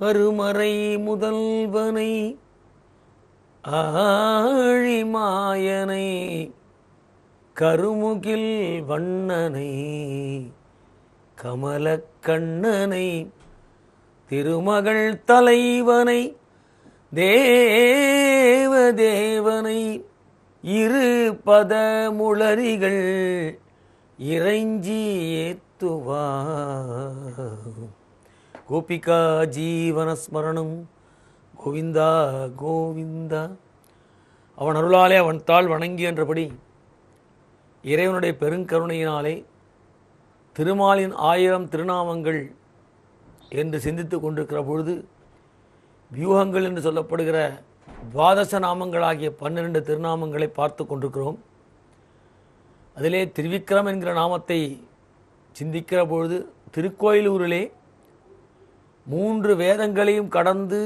அருமறை முதல்வனை ஆழிமாயனை கருமுகில் வண்ணனை கமலக்கண்ணனை திருமகள் தலைவனை தேவதேவனை இரு பதமுளரிகள் இறைஞ்சி ஏத்துவா கோபிகா ஜீவனஸ்மரணம். கோவிந்தா கோவிந்தா. அவன் அருளாலே அவன் தாள் வணங்கி என்றபடி இறைவனுடைய பெருங்கருணையினாலே திருமாலின் ஆயிரம் திருநாமங்கள் என்று சிந்தித்து கொண்டிருக்கிற பொழுது வியூகங்கள் என்று சொல்லப்படுகிற துவாதச நாமங்களாகிய பன்னிரண்டு திருநாமங்களை பார்த்து கொண்டிருக்கிறோம். அதிலே திருவிக்ரம் என்கிற நாமத்தை சிந்திக்கிற பொழுது திருக்கோயிலூரிலே மூன்று வேதங்களையும் கடந்து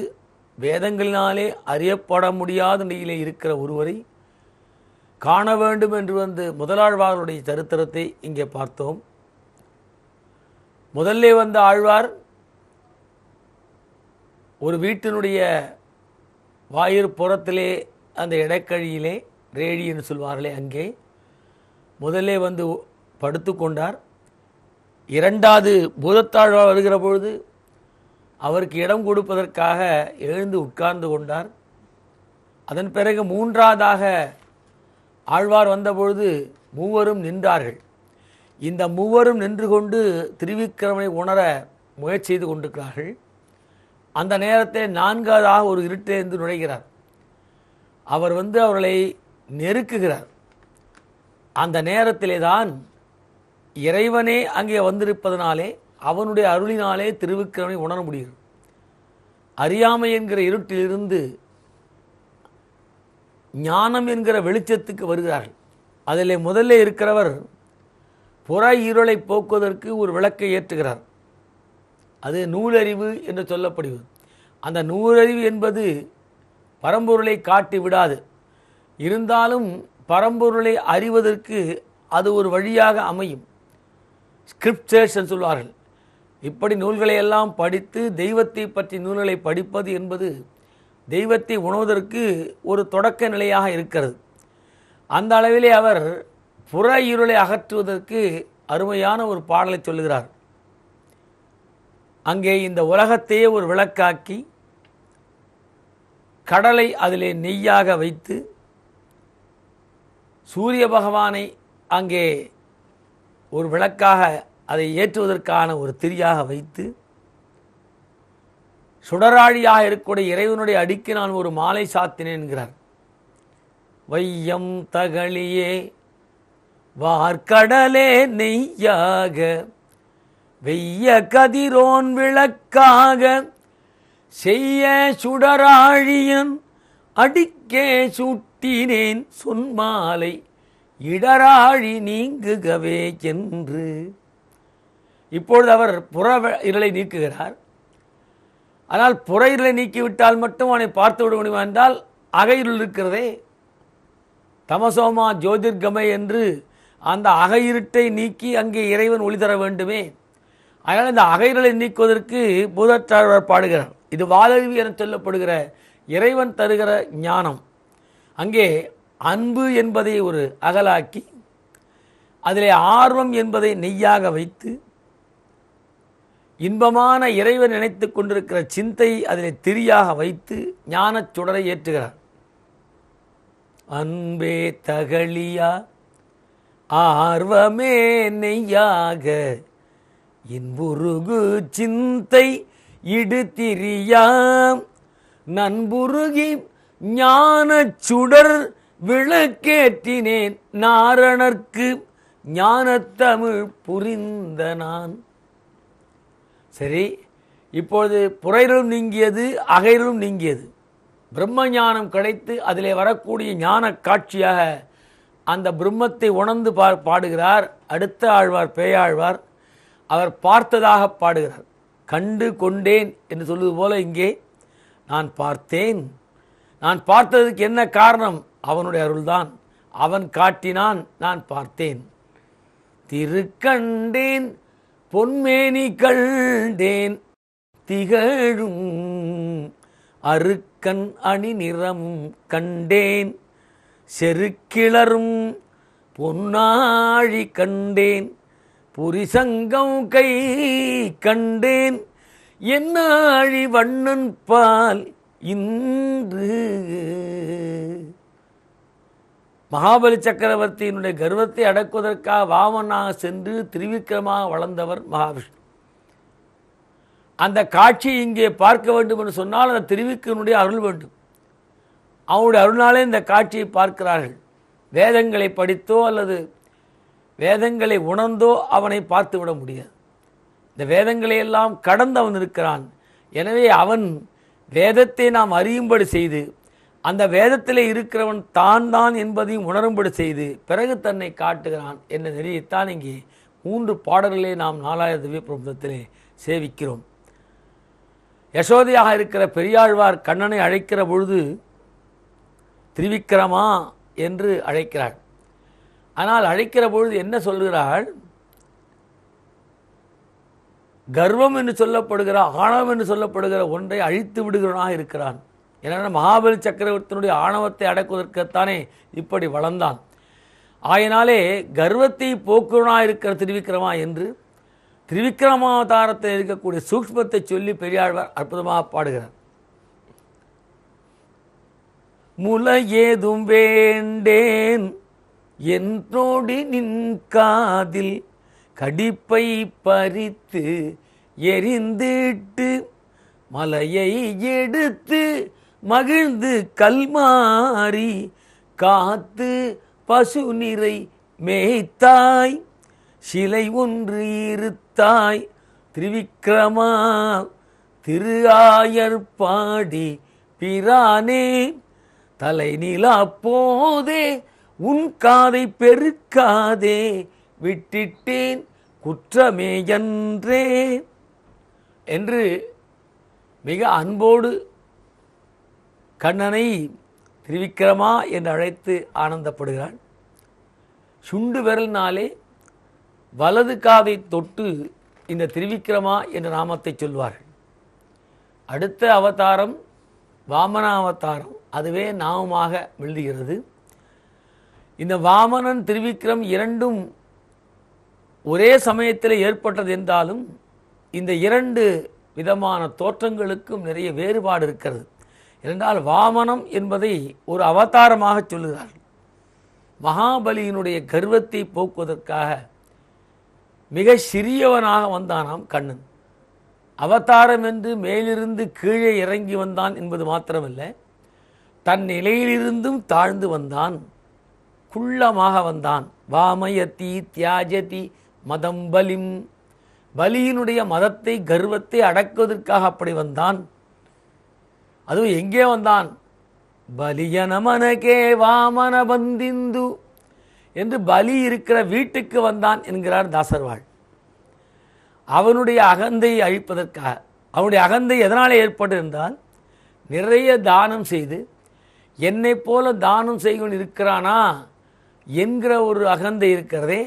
வேதங்களினாலே அறியப்பட முடியாத நிலையிலே இருக்கிற ஒருவரை காண வேண்டும் என்று வந்து முதலாழ்வார்களுடைய சரித்திரத்தை இங்கே பார்த்தோம். முதல்லே வந்த ஆழ்வார் ஒரு வீட்டினுடைய வாயிற் புறத்திலே அந்த இடக்கழியிலே ரேடி என்று சொல்வார்களே அங்கே முதல்லே வந்து படுத்து கொண்டார். இரண்டாவது பூதத்தாழ்வார் வருகிற பொழுது அவருக்கு இடம் கொடுப்பதற்காக எழுந்து உட்கார்ந்து கொண்டார். அதன் பிறகு மூன்றாவதாக ஆழ்வார் வந்தபொழுது மூவரும் நின்றார்கள். இந்த மூவரும் நின்று கொண்டு திருவிக்கிரமனை உணர முயற்சி செய்து கொண்டிருக்கிறார்கள். அந்த நேரத்தில் நான்காவதாக ஒரு இருட்டிலிருந்து நுழைகிறார். அவர் வந்து அவர்களை நெருக்குகிறார். அந்த நேரத்திலே தான் இறைவனே அங்கே வந்திருப்பதனாலே அவனுடைய அருளினாலே திருவிக்கிரமனை உணர முடியும். அறியாமை என்கிற இருட்டிலிருந்து ஞானம் என்கிற வெளிச்சத்துக்கு வருகிறார்கள். அதில் முதல்ல இருக்கிறவர் புற இருளை போக்குவதற்கு ஒரு விளக்கை ஏற்றுகிறார். அது நூலறிவு என்று சொல்லப்படுவது அந்த நூலறிவு என்பது பரம்பொருளை காட்டி விடாது. இருந்தாலும் பரம்பொருளை அறிவதற்கு அது ஒரு வழியாக அமையும். ஸ்கிரிப்டர்ஸ் என்று சொல்வார்கள். இப்படி நூல்களை எல்லாம் படித்து தெய்வத்தை பற்றி நூல்களை படிப்பது என்பது தெய்வத்தை உணர்வதற்கு ஒரு தொடக்க நிலையாக இருக்கிறது. அந்த அளவிலே அவர் புற இருளை அகற்றுவதற்கு அருமையான ஒரு பாடலை சொல்லுகிறார். அங்கே இந்த உலகத்தையே ஒரு விளக்காக்கி கடலை அதிலே நெய்யாக வைத்து சூரிய பகவானை அங்கே ஒரு விளக்காக அதை ஏற்றுவதற்கான ஒரு திரியாக வைத்து சுடராழியாக இருக்கக்கூடிய இறைவனுடைய அடிக்கு நான் ஒரு மாலை சாத்தினேன் என்கிறார். வையம் தகழியே வார்கடலே நெய்யாக வெய்ய கதிரோன் விளக்காக செய்ய சுடராழியன் அடிக்கே சுட்டினேன் சொன்மாலை இடராழி நீங்குகவே என்று. இப்பொழுது அவர் புற இருளை நீக்குகிறார். ஆனால் புற இருளை நீக்கிவிட்டால் மட்டும் அவனை பார்த்து விட முடியுமா என்றால் அகையிருள் இருக்கிறதே. தமசோமா ஜோதிர்கமை என்று அந்த அகையிருட்டை நீக்கி அங்கே இறைவன் ஒளி தர வேண்டுமே. அதனால் இந்த அகைரலை நீக்குவதற்கு பூதத்தாழ்வார் பாடுகிறார். இது வாதறிவு என சொல்லப்படுகிற இறைவன் தருகிற ஞானம். அங்கே அன்பு என்பதை ஒரு அகலாக்கி அதிலே ஆர்வம் என்பதை நெய்யாக வைத்து இன்பமான இறைவன் நினைத்து கொண்டிருக்கிற சிந்தை அதிலே திரியாக வைத்து ஞானச் சுடரை ஏற்றுகிறார். அன்பே தகழியா ஆர்வமே நெய்யாக இன்புருகு சிந்தை இடுத்திரியாம் நண்புருகி ஞானச் சுடர் விளக்கேற்றினேன் நாரணர்க்கு ஞானத்தமிழ் புரிந்த நான். சரி இப்பொழுது புறையிலும் நீங்கியது அகையிலும் நீங்கியது. பிரம்ம ஞானம் கிடைத்து அதிலே வரக்கூடிய ஞான காட்சியாக அந்த பிரம்மத்தை உணர்ந்து பா பாடுகிறார். அடுத்த ஆழ்வார் பேயாழ்வார் அவர் பார்த்ததாக பாடுகிறார். கண்டு கொண்டேன் என்று சொல்வது போல இங்கே நான் பார்த்தேன். நான் பார்த்ததுக்கு என்ன காரணம்? அவனுடைய அருள்தான். அவன் காட்டினான் நான் பார்த்தேன். திருக்கண்டேன் பொன்மேனி கண்டேன் திகழும் அருக்கன் அணி நிறமும் கண்டேன் செருக்கிளரும் பொன்னாழி கண்டேன் புரிசங்கம் கை கண்டேன் என்னாழி வண்ணன் பால் இன்று மகாபலி சக்கரவர்த்தியினுடைய கர்வத்தை அடக்குவதற்காக வாமனாக சென்று திருவிக்கிரமாக வளர்ந்தவர் மகாவிஷ்ணு. அந்த காட்சியை இங்கே பார்க்க வேண்டும் என்று சொன்னால் அந்த திருவிக்கிரனுடைய அருள் வேண்டும். அவனுடைய அருளாலே இந்த காட்சியை பார்க்கிறார்கள். வேதங்களை படித்தோ அல்லது வேதங்களை உணர்ந்தோ அவனை பார்த்து விட முடியாது. இந்த வேதங்களை எல்லாம் கடந்து அவன் இருக்கிறான். எனவே அவன் வேதத்தை நாம் அறியும்படி செய்து அந்த வேதத்தில் இருக்கிறவன் தான் தான் என்பதையும் உணரும்படி செய்து பிறகு தன்னை காட்டுகிறான் என்ற நெறியைத்தான் இங்கே மூன்று பாடல்களே நாம் நாலாயிரம் திவ்ய பிரபந்தத்திலே சேவிக்கிறோம். யசோதையாக இருக்கிற பெரியாழ்வார் கண்ணனை அழைக்கிற பொழுது திரிவிக்கிரமா என்று அழைக்கிறாள் ஆனால் அழைக்கிற பொழுது என்ன சொல்கிறாள்? கர்வம் என்று சொல்லப்படுகிற ஆணவம் என்று சொல்லப்படுகிற ஒன்றை அழித்து விடுகிறவனாக இருக்கிறான். ஏன்னா மகாபலி சக்கரவர்த்தியினுடைய ஆணவத்தை அடக்குவதற்குத்தானே இப்படி வளர்ந்தான். ஆயினாலே கர்வத்தை போக்குவனாக இருக்கிற திருவிக்கிரமா என்று திருவிக்கிரமாவதாரத்தில் இருக்கக்கூடிய சூக்ஷ்மத்தை சொல்லி பெரியாழ்வார் அற்புதமாக பாடுகிறார். முல ஏதும் வேண்டேன் என்றோடி நின் காதில் கடிப்பை பறித்து எரிந்திட்டு மலையை எடுத்து மகிழ்ந்து கல்மாரி காத்து பசு நிறை மேய்த்தாய். சிலை ஒன்று இருத்தாய். திரிவிக்ரமா திரு ஆயர்பாடி பிரானே தலை நிலா போதே உன் காதை பெருக்காதே விட்டிட்டேன் குற்றமே என்றே என்று மிக அன்போடு கண்ணனை திரிவிக்கிரமா என்று அழைத்து ஆனந்தப்படுகிறான். சுண்டு விரலினாலே வலது காதை தொட்டு இந்த திரிவிக்கிரமா என்ற நாமத்தை சொல்வார்கள். அடுத்த அவதாரம் வாமன அவதாரம் அதுவே நாமமாக எழுதுகிறது இந்த வாமனன் திருவிக்ரம் இரண்டும் ஒரே சமயத்தில் ஏற்பட்டது என்றாலும் இந்த இரண்டு விதமான தோற்றங்களுக்கும் நிறைய வேறுபாடு இருக்கிறது. என்றால் வாமனம் என்பதை ஒரு அவதாரமாக சொல்லுகிறார்கள். மகாபலியினுடைய கர்வத்தை போக்குவதற்காக மிக சிறியவனாக வந்தானாம் கண்ணன். அவதாரம் என்று மேலிருந்து கீழே இறங்கி வந்தான் என்பது மாத்திரமல்ல தன் நிலையிலிருந்தும் தாழ்ந்து வந்தான் குள்ளமாக வந்தான். வாமயத்தி தியாஜதி மதம் பலிம். பலியினுடைய மதத்தை கர்வத்தை அடக்குவதற்காக அப்படி வந்தான். அதுவும் எங்கே வந்தான்? பலியனமனகே வாமன பந்திந்து என்று பலி இருக்கிற வீட்டுக்கு வந்தான் என்கிறார் தாசர்வாள். அவனுடைய அகந்தையை அழிப்பதற்காக அவனுடைய அகந்தை எதனால் ஏற்பட்டது என்றால் நிறைய தானம் செய்து என்னைப் போல தானம் செய்வன் இருக்கிறானா என்கிற ஒரு அகந்தை இருக்கிறதே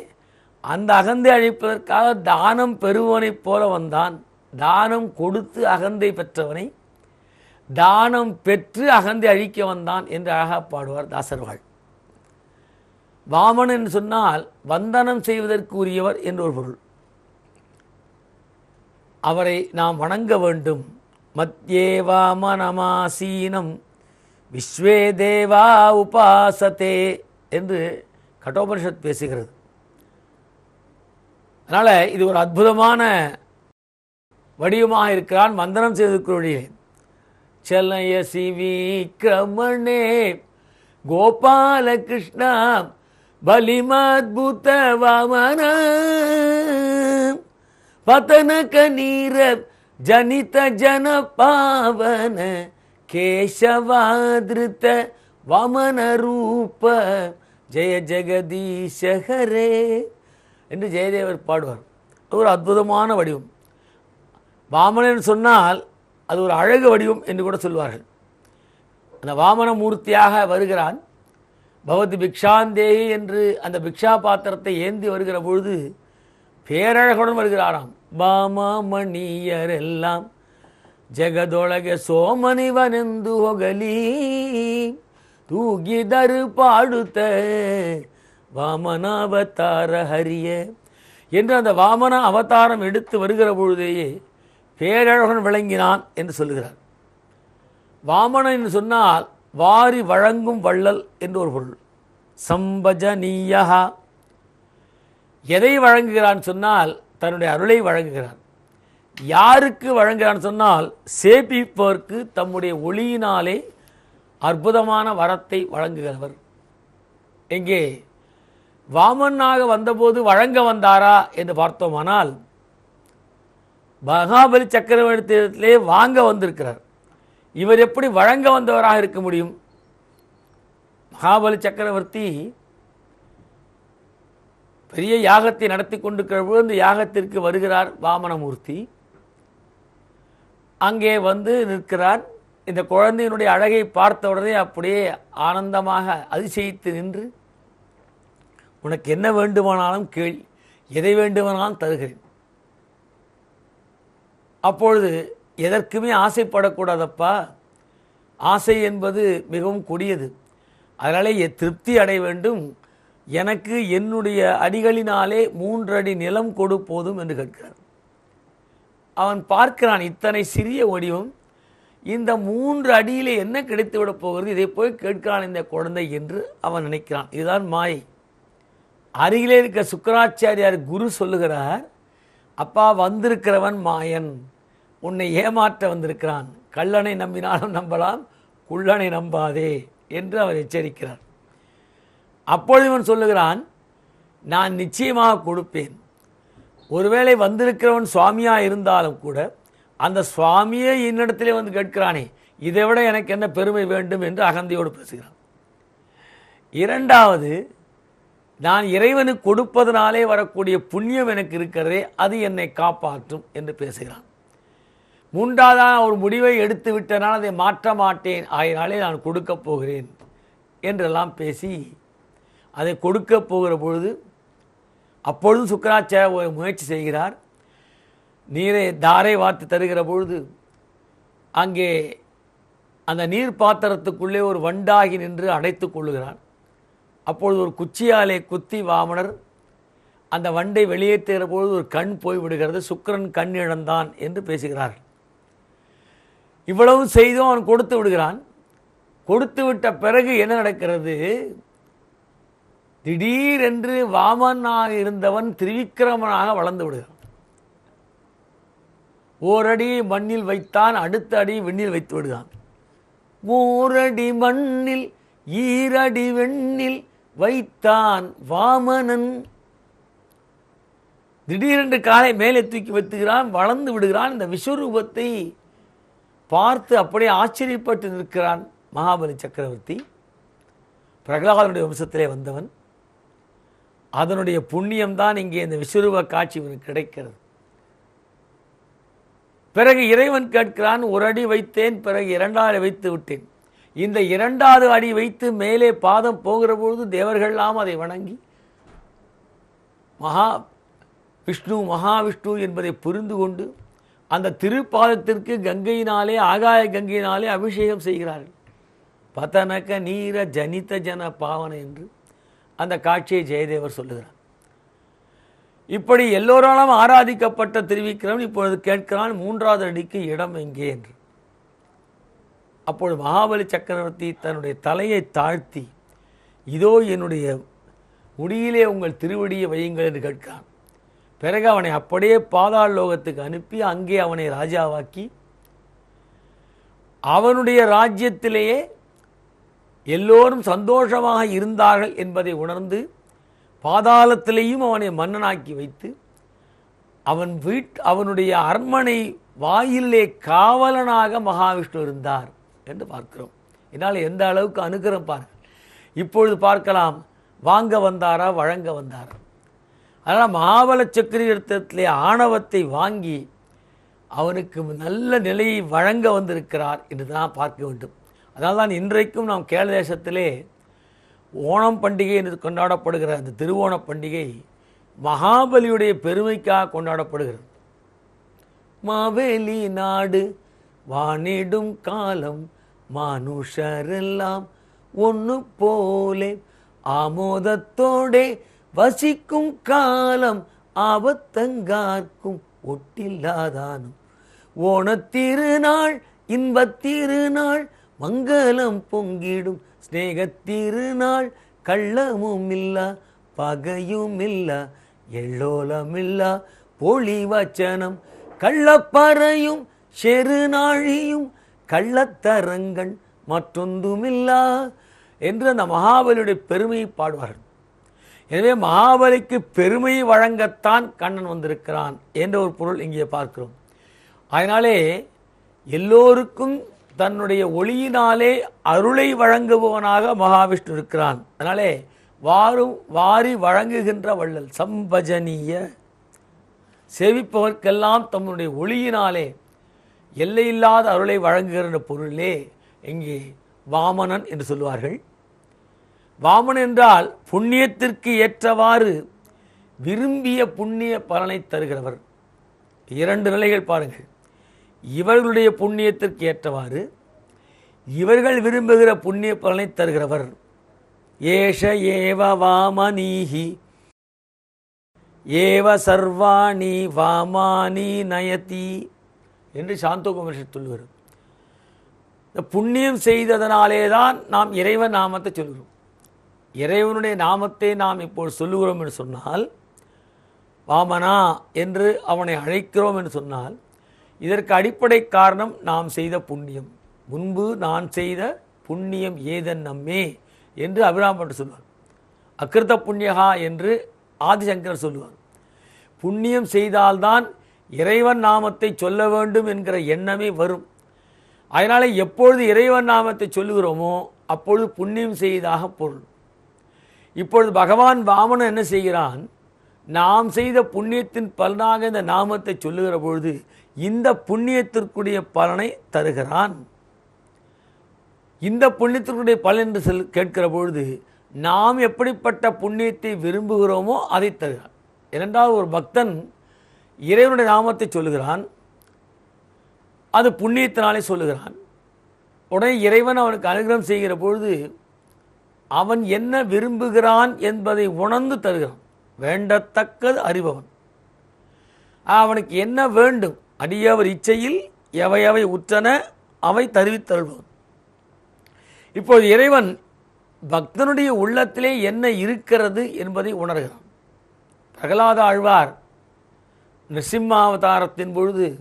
அந்த அகந்தை அழிப்பதற்காக தானம் பெறுவனைப் போல வந்தான். தானம் கொடுத்து அகந்தை பெற்றவனை தானம் பெற்று அகந்தி அழிக்க வந்தான் என்று அழகாக பாடுவார் தாசர்வாள் வாமன் என்று சொன்னால் வந்தனம் செய்வதற்கு உரியவர் என்று ஒரு பொருள். அவரை நாம் வணங்க வேண்டும். மத்தியே வாமனமாசீனம் விஸ்வே தேவா உபாசத்தே என்று கட்டோபனிஷத் பேசுகிறது. அதனால் இது ஒரு அற்புதமான வடிவமாக இருக்கிறான் வந்தனம் செய்திருக்கிறவழியே சலய செல்லய சிவிக்கிரமணே கோபாலகிருஷ்ணா பலிமாத்புத வாமன பதனக நீர ஜனித ஜன பாவன கேசவாதிருத்த வமன ரூப ஜெய ஜெகதீஷஹரே என்று ஜெயதேவர் பாடுவார். ஒரு அற்புதமான வடிவம். வாமனன் சொன்னால் அது ஒரு அழகு வடிவம் என்று கூட சொல்வார்கள். அந்த வாமன மூர்த்தியாக வருகிறான். பவதி பிக்ஷாந்தேயி என்று அந்த பிக்ஷா பாத்திரத்தை ஏந்தி வருகிற பொழுது பேரழகுடன் வருகிறாராம். பாமா எல்லாம் ஜெகதொழக சோமனிவனந்து ஒகலி. தூகி தரு பாடுத்த வாமனாவதார ஹரிய. என்று அந்த வாமன அவதாரம் எடுத்து வருகிற பொழுதேயே பேரழகன் விளங்கினான் என்று சொல்லுகிறார். வாமனன் என்று சொன்னால் வாரி வழங்கும் வள்ளல் என்று ஒரு பொருள். சம்பஜனீயா எதை வழங்குகிறான் சொன்னால் தன்னுடைய அருளை வழங்குகிறான். யாருக்கு வழங்குகிறான் சொன்னால் சேபிப்போருக்கு தம்முடைய ஒளியினாலே அற்புதமான வரத்தை வழங்குகிறவர். எங்கே? வாமனாக வந்தபோது வழங்க வந்தாரா என்று பார்த்தோமானால் மகாபலி சக்கரவர்த்தியிடத்திலே வாங்க வந்திருக்கிறார். இவர் எப்படி வழங்க வந்தவராக இருக்க முடியும்? மகாபலி சக்கரவர்த்தி பெரிய யாகத்தை நடத்தி கொண்டிருக்கிற பொழுது இந்த யாகத்திற்கு வருகிறார் வாமனமூர்த்தி. அங்கே வந்து நிற்கிறார். இந்த குழந்தையினுடைய அழகை பார்த்த உடனே அப்படியே ஆனந்தமாக அதிசயித்து நின்று உனக்கு என்ன வேண்டுமானாலும் கேள் எதை வேண்டுமானாலும் தருகிறேன். அப்பொழுது எதற்குமே ஆசைப்படக்கூடாதப்பா. ஆசை என்பது மிகவும் கொடியது. அதனாலே திருப்தி அடைய வேண்டும். எனக்கு என்னுடைய அடிகளினாலே மூன்றடி நிலம் கொடு போதும் என்று கேட்கிறார். அவன் பார்க்கிறான் இத்தனை சிறிய வடிவம் இந்த மூன்று அடியிலே என்ன கிடைத்து விடப் போகிறது? இதை போய் கேட்கிறான் இந்த குழந்தை என்று அவன் நினைக்கிறான். இதுதான் மாயை. அருகிலே இருக்க சுக்கராச்சாரியார் குரு சொல்லுகிறார் அப்பா வந்திருக்கிறவன் மாயன். உன்னை ஏமாற்ற வந்திருக்கிறான். கள்ளனை நம்பினாலும் நம்பலாம் குள்ளனை நம்பாதே என்று அவர் எச்சரிக்கிறார். அப்பொழுது இவன் சொல்லுகிறான் நான் நிச்சயமாக கொடுப்பேன். ஒருவேளை வந்திருக்கிறவன் சுவாமியாக இருந்தாலும் கூட அந்த சுவாமியே என்னிடத்திலே வந்து கேட்கிறானே இதை விட எனக்கு என்ன பெருமை வேண்டும்? என்று அகந்தியோடு பேசுகிறான். இரண்டாவது நான் இறைவனுக்கு கொடுப்பதனாலே வரக்கூடிய புண்ணியம் எனக்கு இருக்கிறதே அது என்னை காப்பாற்றும் என்று பேசுகிறான். மூன்றாவதாக ஒரு முடிவை எடுத்து விட்டனால் அதை மாற்ற மாட்டேன் ஆயினாலே நான் கொடுக்கப் போகிறேன் என்றெல்லாம் பேசி அதை கொடுக்கப் போகிற பொழுது அப்பொழுதும் சுக்கராச்சாரிய ஒரு முயற்சி செய்கிறார். நீரை தாரை வார்த்து தருகிற பொழுது அங்கே அந்த நீர் பாத்திரத்துக்குள்ளே ஒரு வண்டாகி நின்று அடைத்து கொள்ளுகிறான். அப்பொழுது ஒரு குச்சியாலே குத்தி வாமனர் அந்த வண்டை வெளியேற்றுகிற பொழுது ஒரு கண் போய் விடுகிறது சுக்கிரன் கண் இழந்தான் என்று பேசுகிறார் இவ்வளவு செய்தும் அவன் கொடுத்து விடுகிறான். கொடுத்து விட்ட பிறகு என்ன நடக்கிறது? திடீரென்று வாமனாக இருந்தவன் திரிவிக்கிரமனாக வளர்ந்து விடுகிறான். ஓரடி மண்ணில் வைத்தான் அடுத்த அடி வெண்ணில் வைத்து விடுகிறான். ஓரடி மண்ணில் ஈரடி வெண்ணில் வைத்தான் வாமனன். திடீரென்று காலை மேலே தூக்கி வைத்துகிறான் வளர்ந்து விடுகிறான். இந்த விஸ்வரூபத்தை பார்த்து அப்படியே ஆச்சரியப்பட்டு நிற்கிறான் மகாபலி சக்கரவர்த்தி. பிரகலாதனுடைய வம்சத்திலே வந்தவன். அதனுடைய புண்ணியம்தான் இங்கே இந்த விஸ்வரூப காட்சி இவனுக்கு கிடைக்கிறது. பிறகு இறைவன் கேட்கிறான் ஒரு அடி வைத்தேன் பிறகு இரண்டாவது வைத்து விட்டேன். இந்த இரண்டாவது அடி வைத்து மேலே பாதம் போகிற பொழுது தேவர்கள்லாம் அதை வணங்கி மகா விஷ்ணு மகாவிஷ்ணு என்பதை புரிந்து கொண்டு அந்த திருப்பாதத்திற்கு கங்கையினாலே ஆகாய கங்கையினாலே அபிஷேகம் செய்கிறார்கள். பதனக நீர ஜனித ஜன பாவனை என்று அந்த காட்சியை ஜெயதேவர் சொல்லுகிறார். இப்படி எல்லோராலும் ஆராதிக்கப்பட்ட திருவிக்கிரமன் இப்பொழுது கேட்கிறான் மூன்றாவது அடிக்கு இடம் எங்கே? என்று. அப்பொழுது மகாபலி சக்கரவர்த்தி தன்னுடைய தலையை தாழ்த்தி இதோ என்னுடைய முடியிலே உங்கள் திருவடியை வையுங்கள் என்று கேட்கிறான். பிறகு அவனை அப்படியே பாதாள லோகத்துக்கு அனுப்பி அங்கே அவனை ராஜாவாக்கி அவனுடைய ராஜ்யத்திலேயே எல்லோரும் சந்தோஷமாக இருந்தார்கள் என்பதை உணர்ந்து பாதாளத்திலேயும் அவனை மன்னனாக்கி வைத்து அவன் வீட் அவனுடைய அரண்மனை வாயிலே காவலனாக மகாவிஷ்ணு இருந்தார். என்று பார்க்கிறோம். இதனால் எந்த அளவுக்கு அனுகிரம் பாருங்கள். இப்பொழுது பார்க்கலாம் வாங்க வந்தாரா வழங்க வந்தாரா? அதனால் மாவல சக்கரவர்த்தத்திலே ஆணவத்தை வாங்கி அவனுக்கு நல்ல நிலையை வழங்க வந்திருக்கிறார் என்று தான் பார்க்க வேண்டும். அதனால் தான் இன்றைக்கும் நாம் கேரள தேசத்திலே ஓணம் பண்டிகை என்று கொண்டாடப்படுகிற அந்த திருவோண பண்டிகை மகாபலியுடைய பெருமைக்காக கொண்டாடப்படுகிறது. மாவேலி நாடு வானிடும் காலம் மனுஷரெல்லாம் ஒன்று போலே. ஆமோதத்தோடே வசிக்கும் காலம் ஆபத்தங்கார்க்கும் ஒட்டில்லாதானும். ஓணத்திருநாள் இன்பத்திருநாள் மங்களம் பொங்கிடும். ஸ்நேகத்திருநாள் கள்ளமும் இல்லா பகையும் இல்லா எள்ளோலமில்லா பொழி வச்சனம். கள்ளப்பறையும் செருநாழியும் கள்ளத்தரங்கள் மற்றொன்றுமில்லா என்று அந்த மகாபலியுடைய பெருமையை பாடுவார்கள். எனவே மகாபலிக்கு பெருமையை வழங்கத்தான் கண்ணன் வந்திருக்கிறான் என்ற ஒரு பொருள் இங்கே பார்க்கிறோம். அதனாலே எல்லோருக்கும் தன்னுடைய ஒளியினாலே அருளை வழங்குபவனாக மகாவிஷ்ணு இருக்கிறான். அதனாலே வாரும் வாரி வழங்குகின்ற வள்ளல் சம்பஜனீய சேவிப்பவர்க்கெல்லாம் தம்முடைய ஒளியினாலே எல்லையில்லாத அருளை வழங்குகிற பொருளே இங்கே வாமனன் என்று சொல்வார்கள் வாமன் என்றால் புண்ணியத்திற்கு ஏற்றவாறு விரும்பிய புண்ணிய பலனை தருகிறவர். இரண்டு நிலைகள் பாருங்கள். இவர்களுடைய புண்ணியத்திற்கு ஏற்றவாறு இவர்கள் விரும்புகிற புண்ணிய பலனை தருகிறவர். ஏஷ ஏவ வாமனீஹி ஏவ சர்வாணி வாமானி நயதி. என்று சாந்தோபனிஷத் சொல்லுகிறது இந்த புண்ணியம் செய்ததனாலே தான் நாம் இறைவன் நாமத்தை சொல்கிறோம். இறைவனுடைய நாமத்தை நாம் இப்போது சொல்லுகிறோம் என்று சொன்னால் வாமனா என்று அவனை அழைக்கிறோம் என்று சொன்னால் இதற்கு அடிப்படை காரணம் நாம் செய்த புண்ணியம். முன்பு நான் செய்த புண்ணியம் ஏதன் நம்மே என்று அபிராமன் சொல்வார். அக்கிருத்த புண்ணியகா என்று ஆதிசங்கர் சொல்லுவார் புண்ணியம் செய்தால்தான் இறைவன் நாமத்தை சொல்ல வேண்டும் என்கிற எண்ணமே வரும். அதனால் எப்பொழுது இறைவன் நாமத்தை சொல்லுகிறோமோ அப்பொழுது புண்ணியம் செய்ததாக பொருள். இப்பொழுது பகவான் வாமனன் என்ன செய்கிறான்? நாம் செய்த புண்ணியத்தின் பலனாக இந்த நாமத்தை சொல்லுகிற பொழுது இந்த புண்ணியத்திற்குரிய பலனை தருகிறான். இந்த புண்ணியத்திற்குரிய பலன் என்று சொல் கேட்கிற பொழுது நாம் எப்படிப்பட்ட புண்ணியத்தை விரும்புகிறோமோ அதை தருகிறான். இரண்டாவது ஒரு பக்தன் இறைவனுடைய நாமத்தை சொல்லுகிறான். அது புண்ணியத்தினாலே சொல்லுகிறான். உடனே இறைவன் அவனுக்கு அனுகிரகம் செய்கிற பொழுது அவன் என்ன விரும்புகிறான் என்பதை உணர்ந்து தருகிறான். வேண்டத்தக்கது அறிபவன். அவனுக்கு என்ன வேண்டும்? அடியவர் இச்சையில் எவையவை உற்றன அவை தருவித்தருள்பவன் இப்போது இறைவன் பக்தனுடைய உள்ளத்திலே என்ன இருக்கிறது என்பதை உணர்கிறான். பிரகலாத ஆழ்வார் நிருசிம்மாவதாரத்தின் பொழுது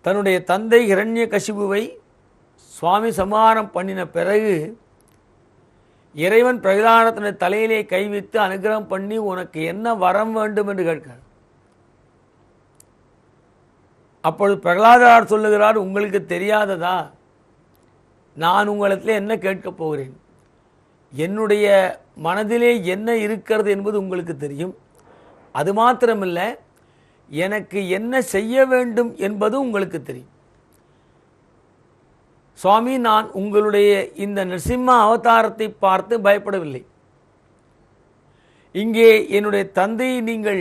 தன்னுடைய தந்தை இரண்ய கசிபுவை சுவாமி சமாரம் பண்ணின பிறகு இறைவன் பிரகலாதத்தினுடைய தலையிலே கைவித்து அனுகிரகம் பண்ணி உனக்கு என்ன வரம் வேண்டும் என்று கேட்கிறார். அப்பொழுது பிரகலாதார் சொல்லுகிறார் உங்களுக்கு தெரியாததா? நான் உங்களிடத்தில் என்ன கேட்கப் போகிறேன்? என்னுடைய மனதிலே என்ன இருக்கிறது என்பது உங்களுக்கு தெரியும். அது மாத்திரமில்லை எனக்கு என்ன செய்ய வேண்டும் என்பது உங்களுக்கு தெரியும். சுவாமி நான் உங்களுடைய இந்த நரசிம்ம அவதாரத்தை பார்த்து பயப்படவில்லை. இங்கே என்னுடைய தந்தையை நீங்கள்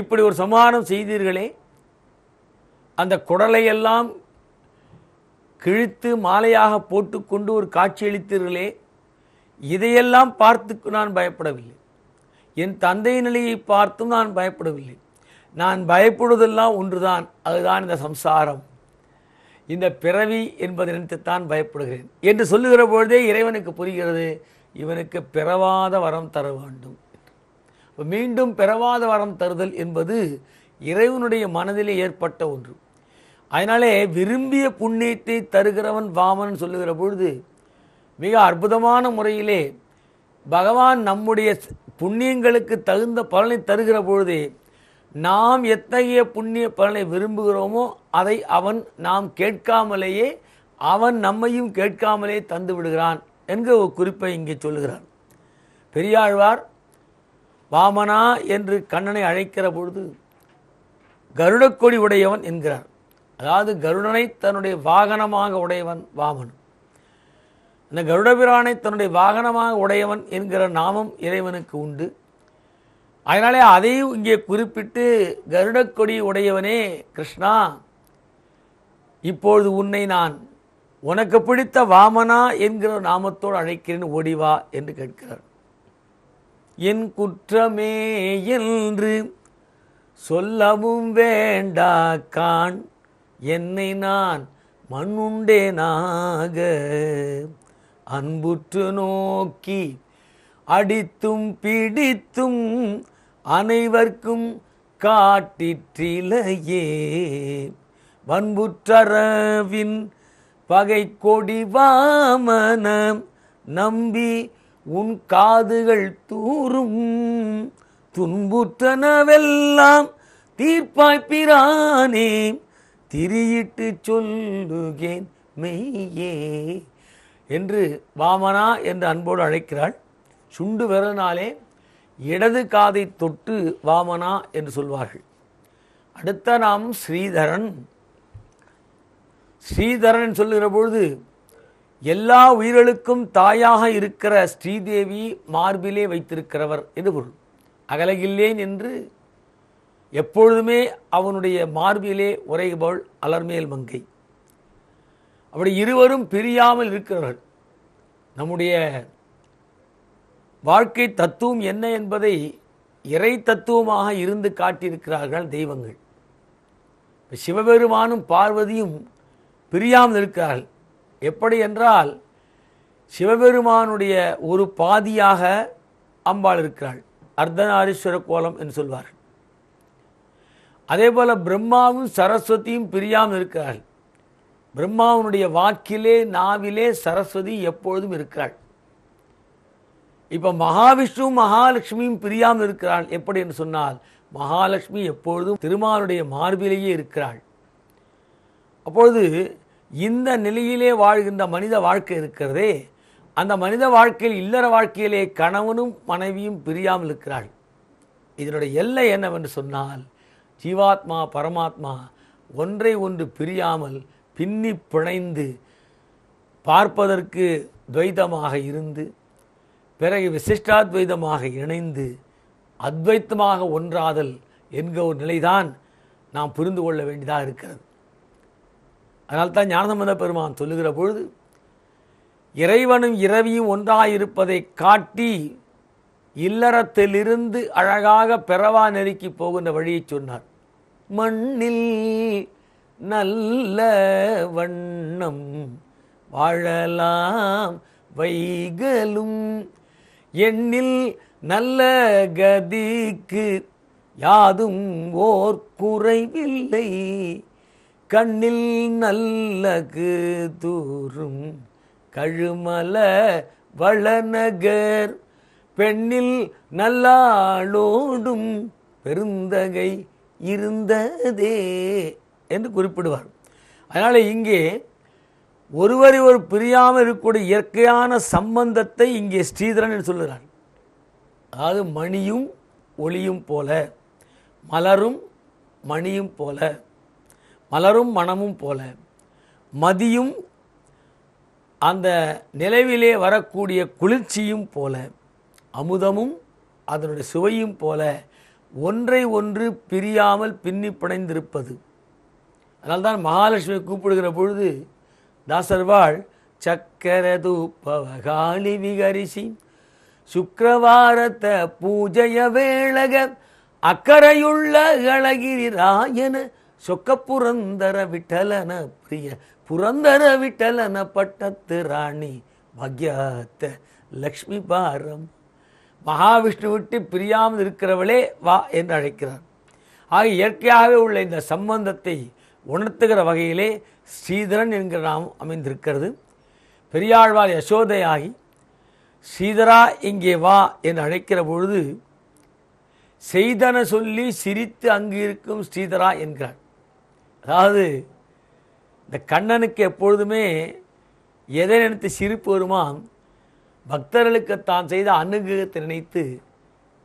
இப்படி ஒரு சமாதானம் செய்தீர்களே அந்த குடலையெல்லாம் கிழித்து மாலையாக போட்டுக்கொண்டு ஒரு காட்சியளித்தீர்களே இதையெல்லாம் பார்த்து நான் பயப்படவில்லை. என் தந்தையின் நிலையை பார்த்தும் நான் பயப்படவில்லை. நான் பயப்படுவதெல்லாம் ஒன்றுதான். அதுதான் இந்த சம்சாரம். இந்த பிறவி என்பதை நினைத்துத்தான் பயப்படுகிறேன். என்று சொல்லுகிற பொழுதே இறைவனுக்கு புரிகிறது இவனுக்கு பிறவாத வரம் தர வேண்டும். மீண்டும் பிறவாத வரம் தருதல் என்பது இறைவனுடைய மனதிலே ஏற்பட்ட ஒன்று. அதனாலே விரும்பிய புண்ணியத்தை தருகிறவன் வாமன் சொல்லுகிற பொழுது மிக அற்புதமான முறையிலே பகவான் நம்முடைய புண்ணியங்களுக்கு தகுந்த பலனை தருகிற பொழுதே நாம் எத்தகைய புண்ணிய பலனை விரும்புகிறோமோ அதை அவன் நாம் கேட்காமலேயே அவன் நம்மையும் கேட்காமலே தந்து விடுகிறான் என்கிற ஒரு குறிப்பை இங்கே சொல்லுகிறான் பெரியாழ்வார் வாமனா என்று கண்ணனை அழைக்கிற பொழுது கருடக்கொடி உடையவன் என்கிறார். அதாவது கருடனை தன்னுடைய வாகனமாக உடையவன் வாமன். இந்த கருடபிரானை தன்னுடைய வாகனமாக உடையவன் என்கிற நாமம் இறைவனுக்கு உண்டு. அதனாலே அதையும் இங்கே குறிப்பிட்டு கருடக்கொடி உடையவனே கிருஷ்ணா இப்பொழுது உன்னை நான் உனக்கு பிடித்த வாமனா என்கிற நாமத்தோடு அழைக்கிறேன் ஓடிவா என்று கேட்கிறார். என் குற்றமே என்று சொல்லவும் வேண்டா கான் என்னை நான் மண்ணுண்டேனாக. அன்புற்று நோக்கி அடித்தும் பிடித்தும் அனைவர்க்கும் காட்டிற்றிலையே. வன்புற்றரவின் பகை கொடி வாமனம் நம்பி உன் காதுகள் தூரும். துன்புற்றனவெல்லாம் தீர்ப்பாய் பிரானே திரியிட்டு சொல்லுகேன் மெய்யே. என்று வாமனா என்று அன்போடு அழைக்கிறாள். சுண்டு விரலினாலே இடது காதை தொட்டு வாமனா என்று சொல்வார்கள். அடுத்த நாம் ஸ்ரீதரன். ஸ்ரீதரன் சொல்லுகிற பொழுது எல்லா உயிர்களுக்கும் தாயாக இருக்கிற ஸ்ரீதேவி மார்பிலே வைத்திருக்கிறவர் என்று பொருள். அகலகில்லேன் என்று எப்பொழுதுமே அவனுடைய மார்பிலே உரைபவள் அலர்மேல் மங்கை. அப்படி இருவரும் பிரியாமல் இருக்கிறார்கள். நம்முடைய வாழ்க்கை தத்துவம் என்ன என்பதை இறை தத்துவமாக இருந்து காட்டியிருக்கிறார்கள் தெய்வங்கள். இப்போ சிவபெருமானும் பார்வதியும் பிரியாமல் இருக்கிறார்கள். எப்படி என்றால் சிவபெருமானுடைய ஒரு பாதியாக அம்பாள் இருக்கிறாள். அர்த்தநாரீஸ்வர கோலம் என்று சொல்வார்கள். அதே போல பிரம்மாவும் சரஸ்வதியும் பிரியாமல் இருக்கிறார்கள். பிரம்மாவனுடைய வாக்கிலே நாவிலே சரஸ்வதி எப்பொழுதும் இருக்கிறாள். இப்போ மகாவிஷ்ணு மகாலட்சுமியும் பிரியாமல் இருக்கிறாள். எப்படி என்று சொன்னால் மகாலட்சுமி எப்பொழுதும் திருமாலுடைய மார்பிலேயே இருக்கிறாள். அப்பொழுது இந்த நிலையிலே வாழ்கின்ற மனித வாழ்க்கை இருக்கிறதே அந்த மனித வாழ்க்கையில் இல்லற வாழ்க்கையிலே கணவனும் மனைவியும் பிரியாமல் இருக்கிறாள். இதனுடைய எல்லை என்னவென்று சொன்னால் ஜீவாத்மா பரமாத்மா ஒன்றை ஒன்று பிரியாமல் பின்னி பிணைந்து பார்ப்பதற்கு துவைதமாக இருந்து பிறகு விசிஷ்டாத்வைதமாக இணைந்து அத்வைத்தமாக ஒன்றாதல் என்கிற ஒரு நிலைதான் நாம் புரிந்து கொள்ள வேண்டியதாக இருக்கிறது. அதனால்தான் ஞானசம்பந்த பெருமான் சொல்லுகிற பொழுது இறைவனும் இரவியும் ஒன்றாயிருப்பதை காட்டி இல்லறத்திலிருந்து அழகாக பெறவா நெருக்கி போகின்ற வழியை சொன்னார். மண்ணில் நல்ல வண்ணம் வாழலாம் வைகலும் எண்ணில் நல்ல கதிக்கு யாதும் ஓர் குறைவில்லை. கண்ணில் நல்லகு தூரும் கழுமல வளநகர். பெண்ணில் நல்லாளோடும் பெருந்தகை இருந்ததே. என்று குறிப்பிடுவார். அதனால் இங்கே ஒருவரை ஒரு பிரியாமல் இருக்கக்கூடிய இயற்கையான சம்பந்தத்தை இங்கே ஸ்ரீதரன் என்று சொல்லுகிறார். அதாவது மணியும் ஒளியும் போல மலரும் மணியும் போல மலரும் மனமும் போல மதியும் அந்த நிலவிலே வரக்கூடிய குளிர்ச்சியும் போல அமுதமும் அதனுடைய சுவையும் போல ஒன்றை ஒன்று பிரியாமல் பின்னி பிணைந்திருப்பது. அதனால்தான் மகாலட்சுமி கூப்பிடுகிற பொழுது தாசர்வாள் சக்கரதூப்பவகாளி விகரிசி சுக்கரவாரத்த பூஜைய வேளக அக்கறையுள்ள அழகிரி ராயன சொக்க புரந்தர விட்டலன பிரிய புரந்தர விட்டலன பட்டத்து ராணி பாக்யாத்த லக்ஷ்மி பாரம். மகாவிஷ்ணு விட்டு பிரியாமல் இருக்கிறவளே வா என்று அழைக்கிறார் ஆக இயற்கையாகவே உள்ள இந்த சம்பந்தத்தை உணர்த்துகிற வகையிலே ஸ்ரீதரன் என்கிற நாம் அமைந்திருக்கிறது. பெரியாழ்வார் யசோதையாகி ஸ்ரீதரா இங்கே வா என்று அழைக்கிற பொழுது செய்தன சொல்லி சிரித்து அங்கு இருக்கும் ஸ்ரீதரா என்கிறார். அதாவது இந்த கண்ணனுக்கு எப்பொழுதுமே எதை நினைத்து சிரிப்பு வருமாம் பக்தர்களுக்கு தான் செய்த அனுகிரகத்தை நினைத்து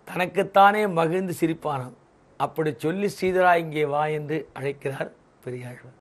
தனக்குத்தானே மகிழ்ந்து சிரிப்பானாம். அப்படி சொல்லி ஸ்ரீதரா இங்கே வா என்று அழைக்கிறார். பெரியாழ்வார்